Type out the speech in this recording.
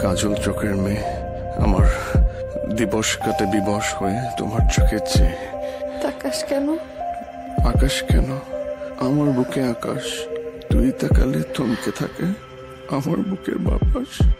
কাজল চোখের মেয়ে। আমার দিবস কাটে বিবশ হয়ে তোমার চোখের চেয়ে। আকাশ কেন? আকাশ কেন? আমার বুকে আকাশ। তুই তাকালে থমকে থাকে আমার বুকের বাতাস।